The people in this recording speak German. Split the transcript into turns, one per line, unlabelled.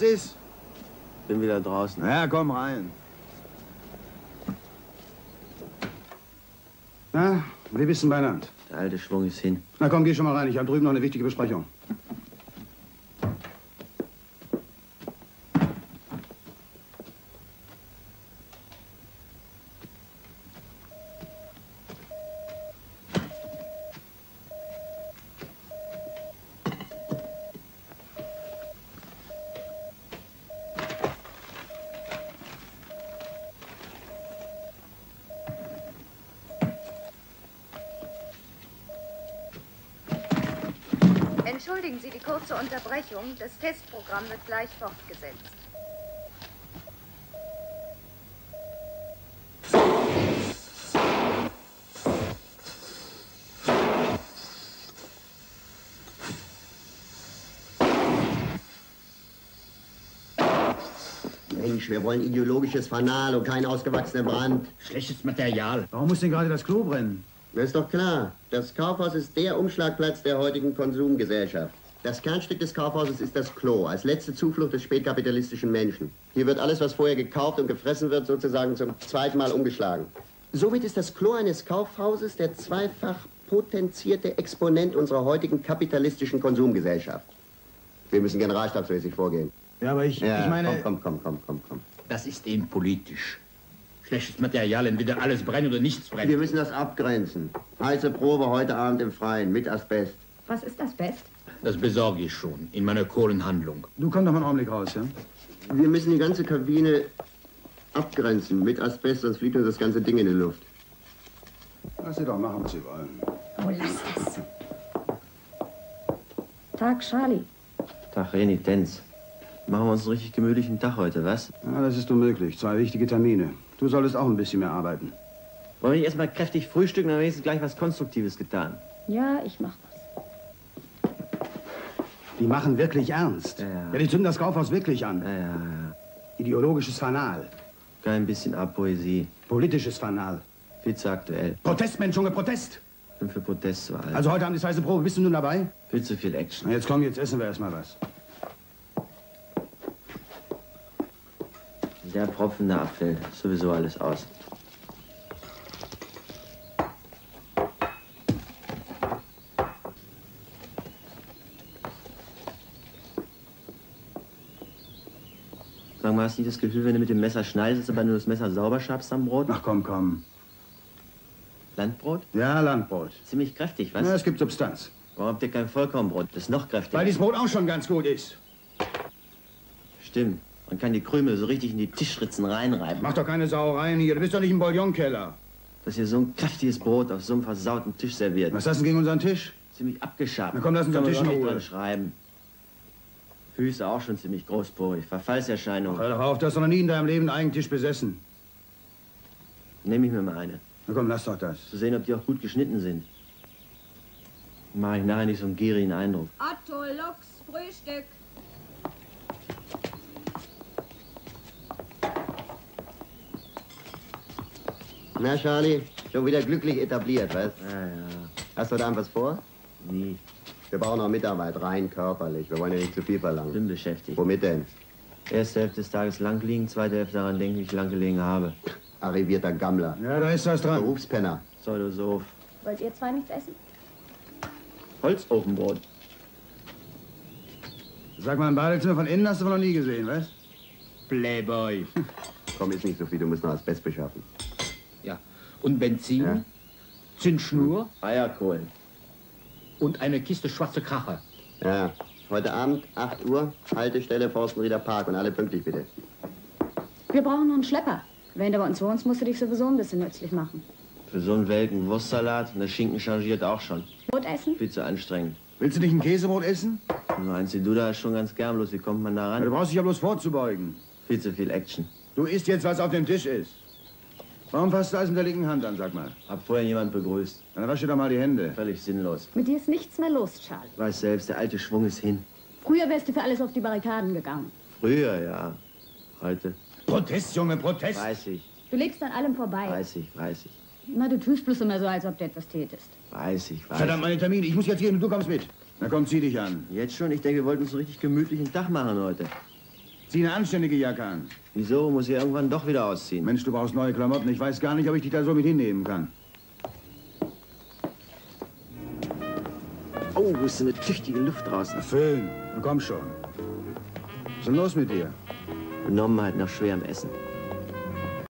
Was ist?
Bin wieder draußen.
Na ja, komm rein. Na, wie bist du beieinander?
Der alte Schwung ist hin.
Na komm, geh schon mal rein. Ich habe drüben noch eine wichtige Besprechung.
Entschuldigen Sie die kurze Unterbrechung. Das Testprogramm wird gleich fortgesetzt.
Mensch, wir wollen ideologisches Fanal und keinen ausgewachsenen Brand.
Schlechtes Material.
Warum muss denn gerade das Klo brennen?
Das ist doch klar. Das Kaufhaus ist der Umschlagplatz der heutigen Konsumgesellschaft. Das Kernstück des Kaufhauses ist das Klo, als letzte Zuflucht des spätkapitalistischen Menschen. Hier wird alles, was vorher gekauft und gefressen wird, sozusagen zum zweiten Mal umgeschlagen. Somit ist das Klo eines Kaufhauses der zweifach potenzierte Exponent unserer heutigen kapitalistischen Konsumgesellschaft. Wir müssen generalstabsmäßig vorgehen.
Ja, aber ich,
Ja,
ich meine...
komm, komm, komm, komm, komm, komm.
Das ist eben politisch. Schlechtes Material, entweder alles brennt oder nichts
Wir
brennt.
müssen das abgrenzen. Heiße Probe heute Abend im Freien mit Asbest.
Was ist das Best?
Das besorge ich schon in meiner Kohlenhandlung.
Du komm doch mal einen Augenblick raus, ja?
Wir müssen die ganze Kabine abgrenzen mit Asbest, sonst fliegt uns das ganze Ding in die Luft.
Lass sie doch machen, was sie wollen.
Oh, lass es. Tag, Charlie.
Tag, Renitenz. Machen wir uns einen richtig gemütlichen Tag heute, was?
Ja, das ist unmöglich. Zwei wichtige Termine. Du solltest auch ein bisschen mehr arbeiten.
Wollen wir nicht erstmal kräftig frühstücken, dann wenigstens gleich was Konstruktives getan.
Ja, ich mach was.
Die machen wirklich ernst.
Ja, ja.
ja die zünden das Kaufhaus wirklich an.
Ja, ja, ja.
Ideologisches Fanal.
Kein bisschen Abpoesie.
Politisches Fanal.
Viel zu aktuell.
Protest, Mensch, Junge, Protest!
Bin für Protest zu alt.
Also heute Abend ist heiße Probe. Bist du nun dabei?
Viel zu viel Action.
Na, jetzt komm, jetzt essen wir erstmal was.
Der Propfen da abfällt, ist sowieso alles aus. Sag mal, hast du nicht das Gefühl, wenn du mit dem Messer schneidest, aber nur das Messer sauber schabst am Brot?
Ach komm, komm.
Landbrot?
Ja, Landbrot.
Ziemlich kräftig, was?
Na, es gibt Substanz.
Warum habt ihr kein Vollkornbrot? Das ist noch kräftiger.
Weil dieses Brot auch schon ganz gut ist.
Stimmt. Man kann die Krümel so richtig in die Tischritzen reinreiben.
Mach doch keine Sauereien hier. Du bist doch nicht im Bouillonkeller.
Dass ihr so ein kräftiges Brot auf so einem versauten Tisch serviert.
Was hast du denn gegen unseren Tisch?
Ziemlich abgeschabt.
Na komm, lass uns
man
Tisch Ruhe.
dran schreiben. Füße auch schon ziemlich großporig. Verfallserscheinung.
Hör doch auf, du hast doch noch nie in deinem Leben einen eigenen Tisch besessen.
Nehme ich mir mal eine.
Na komm, lass doch das.
Zu sehen, ob die auch gut geschnitten sind. Mache ich nachher nicht so einen gierigen Eindruck.
Otto, Lux, Frühstück.
Na, Charlie, schon wieder glücklich etabliert, weißt
Ja, ja.
Hast du da was vor?
Nie.
Wir brauchen auch Mitarbeit, rein körperlich. Wir wollen ja nicht zu viel verlangen.
Bin beschäftigt.
Womit denn?
Erste Hälfte des Tages lang liegen, zweite Hälfte daran denken, wie ich lang gelegen habe.
Arrivierter Gammler.
Ja, da ist was dran.
Berufspenner.
Pseudosoph.
Wollt ihr zwei nichts essen?
Holzofenbrot.
Sag mal, ein Badezimmer von innen hast du wohl noch nie gesehen, was?
Playboy.
Komm, ist nicht so viel, du musst noch Asbest beschaffen.
Und Benzin,
Ja.
Zündschnur
Eierkohlen.
und eine Kiste schwarze Kracher.
Ja, heute Abend, 8 Uhr, Haltestelle Forstenrieder Park und alle pünktlich bitte.
Wir brauchen noch einen Schlepper. Wenn du bei uns wohnst, musst du dich sowieso ein bisschen nützlich machen.
Für so einen welken Wurstsalat und der Schinken changiert auch schon.
Brot essen?
Viel zu anstrengend.
Willst du nicht ein Käsebrot essen?
So eins wie du da ist schon ganz gern, bloß wie kommt man da
Ja, du
ran?
brauchst dich ja bloß vorzubeugen.
Viel zu viel Action.
Du isst jetzt, was auf dem Tisch ist. Warum fasst du alles mit der linken Hand an, sag mal?
Hab vorher jemand begrüßt.
Dann wasch dir doch mal die Hände.
Völlig sinnlos.
Mit dir ist nichts mehr los, Charlie.
Weiß selbst, der alte Schwung ist hin.
Früher wärst du für alles auf die Barrikaden gegangen.
Früher, ja. Heute.
Protest, Junge, Protest.
Weiß ich,
Du lebst an allem vorbei.
weiß ich, weiß ich.
Na, du tust bloß immer so, als ob du etwas tätest.
Weiß ich, weiß
Verdammt, meine Termine. Ich muss jetzt gehen und du kommst mit. Na komm, zieh dich an.
Jetzt schon? Ich denke, wir wollten uns einen richtig gemütlichen Tag machen heute.
Zieh eine anständige Jacke an.
Wieso? Muss ich irgendwann doch wieder ausziehen?
Mensch, du brauchst neue Klamotten. Ich weiß gar nicht, ob ich dich da so mit hinnehmen kann.
Oh, wo ist eine tüchtige Luft draußen?
Na komm schon. Was ist denn los mit dir?
Benommenheit nach schwerem Essen.